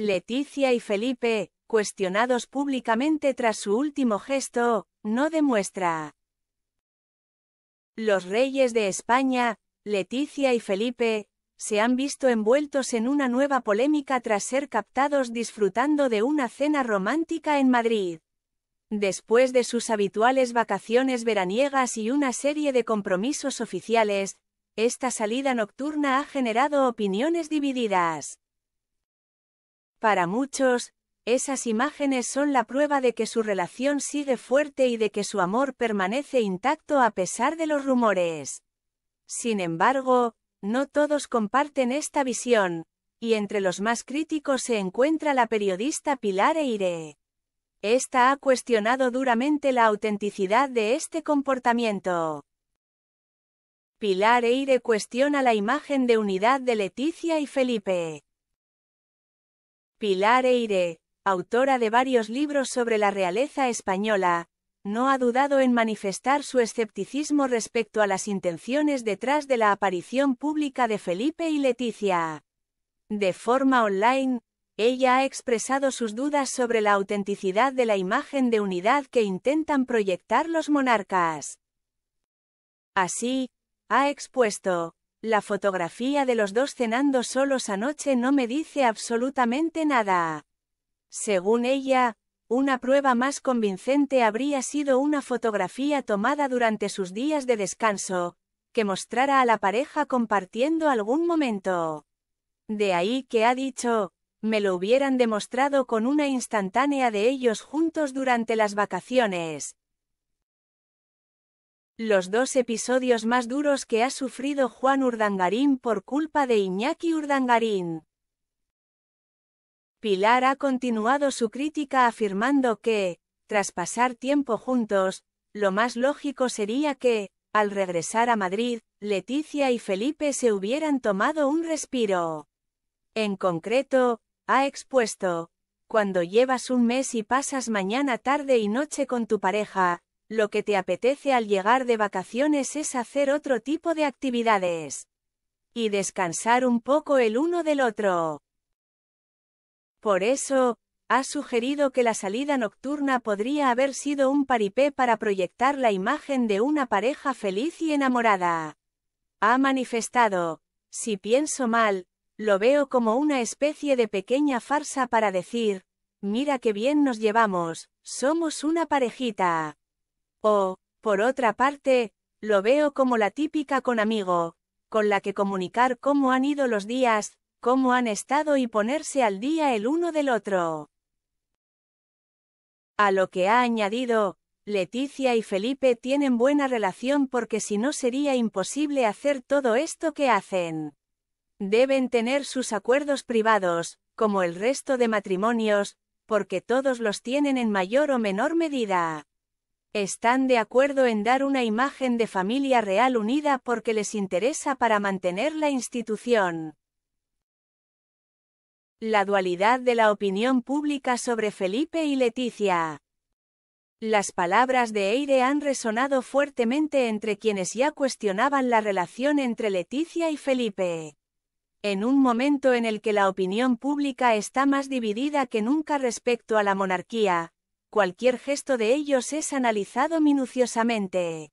Leticia y Felipe, cuestionados públicamente tras su último gesto, no demuestra. Los reyes de España, Leticia y Felipe, se han visto envueltos en una nueva polémica tras ser captados disfrutando de una cena romántica en Madrid. Después de sus habituales vacaciones veraniegas y una serie de compromisos oficiales, esta salida nocturna ha generado opiniones divididas. Para muchos, esas imágenes son la prueba de que su relación sigue fuerte y de que su amor permanece intacto a pesar de los rumores. Sin embargo, no todos comparten esta visión, y entre los más críticos se encuentra la periodista Pilar Eire. Esta ha cuestionado duramente la autenticidad de este comportamiento. Pilar Eire cuestiona la imagen de unidad de Leticia y Felipe. Pilar Eire, autora de varios libros sobre la realeza española, no ha dudado en manifestar su escepticismo respecto a las intenciones detrás de la aparición pública de Felipe y Leticia. De forma online, ella ha expresado sus dudas sobre la autenticidad de la imagen de unidad que intentan proyectar los monarcas. Así, ha expuesto, la fotografía de los dos cenando solos anoche no me dice absolutamente nada. Según ella, una prueba más convincente habría sido una fotografía tomada durante sus días de descanso, que mostrara a la pareja compartiendo algún momento. De ahí que ha dicho, me lo hubieran demostrado con una instantánea de ellos juntos durante las vacaciones. Los dos episodios más duros que ha sufrido Juan Urdangarín por culpa de Iñaki Urdangarín. Pilar ha continuado su crítica afirmando que, tras pasar tiempo juntos, lo más lógico sería que, al regresar a Madrid, Leticia y Felipe se hubieran tomado un respiro. En concreto, ha expuesto, cuando llevas un mes y pasas mañana tarde y noche con tu pareja, lo que te apetece al llegar de vacaciones es hacer otro tipo de actividades. Y descansar un poco el uno del otro. Por eso, ha sugerido que la salida nocturna podría haber sido un paripé para proyectar la imagen de una pareja feliz y enamorada. Ha manifestado, si pienso mal, lo veo como una especie de pequeña farsa para decir, mira qué bien nos llevamos, somos una parejita. O, por otra parte, lo veo como la típica con amigo, con la que comunicar cómo han ido los días, cómo han estado y ponerse al día el uno del otro. A lo que ha añadido, Leticia y Felipe tienen buena relación porque si no sería imposible hacer todo esto que hacen. Deben tener sus acuerdos privados, como el resto de matrimonios, porque todos los tienen en mayor o menor medida. Están de acuerdo en dar una imagen de familia real unida porque les interesa para mantener la institución. La dualidad de la opinión pública sobre Felipe y Leticia. Las palabras de Eire han resonado fuertemente entre quienes ya cuestionaban la relación entre Leticia y Felipe. En un momento en el que la opinión pública está más dividida que nunca respecto a la monarquía, cualquier gesto de ellos es analizado minuciosamente.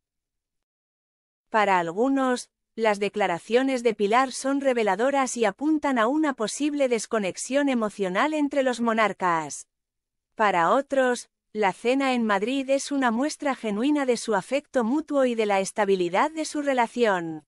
Para algunos, las declaraciones de Pilar son reveladoras y apuntan a una posible desconexión emocional entre los monarcas. Para otros, la cena en Madrid es una muestra genuina de su afecto mutuo y de la estabilidad de su relación.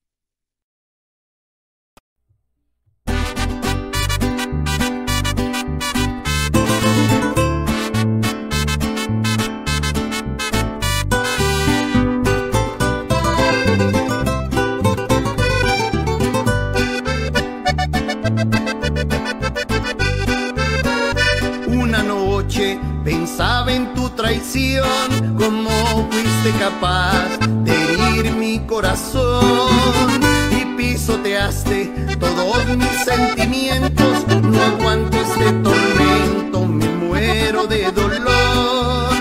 Traición, cómo fuiste capaz de herir mi corazón y pisoteaste todos mis sentimientos. No aguanto este tormento, me muero de dolor.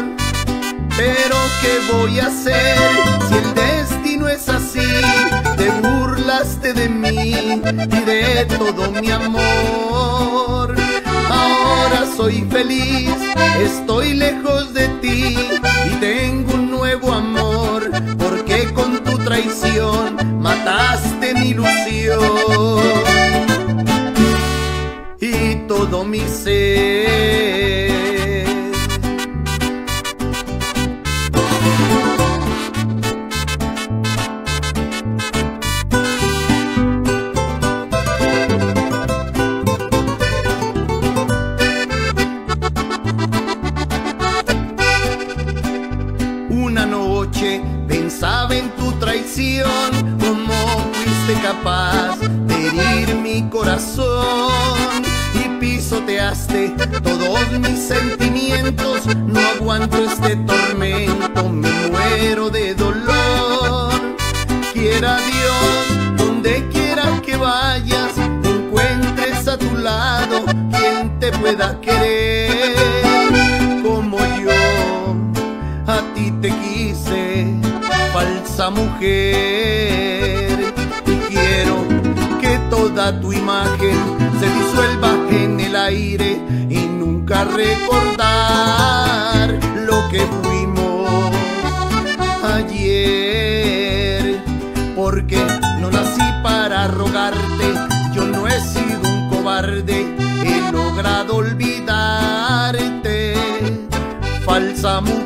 Pero ¿qué voy a hacer si el destino es así? Te burlaste de mí y de todo mi amor. Soy feliz, estoy lejos de ti y tengo un nuevo amor, porque con tu traición mataste mi ilusión y todo mi ser. Todos mis sentimientos. No aguanto este tormento, me muero de dolor. Quiera Dios, donde quiera que vayas, encuentres a tu lado quien te pueda querer como yo a ti te quise falsa mujer. Y quiero que toda tu imagen se disuelva en y nunca recordar lo que fuimos ayer. Porque no nací para rogarte, yo no he sido un cobarde, he logrado olvidarte, falsa mujer.